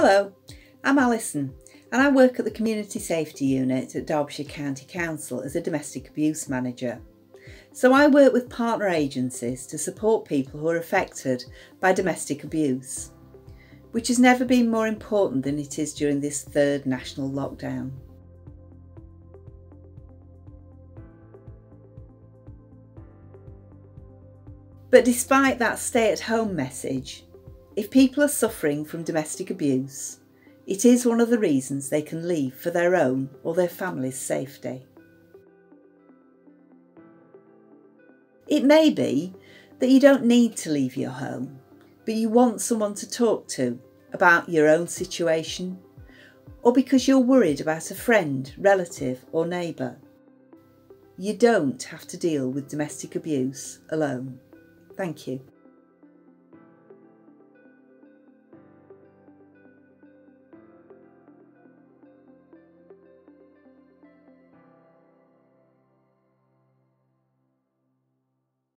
Hello, I'm Alison and I work at the Community Safety Unit at Derbyshire County Council as a domestic abuse manager. So I work with partner agencies to support people who are affected by domestic abuse, which has never been more important than it is during this third national lockdown. But despite that stay at home message, if people are suffering from domestic abuse, it is one of the reasons they can leave for their own or their family's safety. It may be that you don't need to leave your home, but you want someone to talk to about your own situation, or because you're worried about a friend, relative, or neighbour. You don't have to deal with domestic abuse alone. Thank you.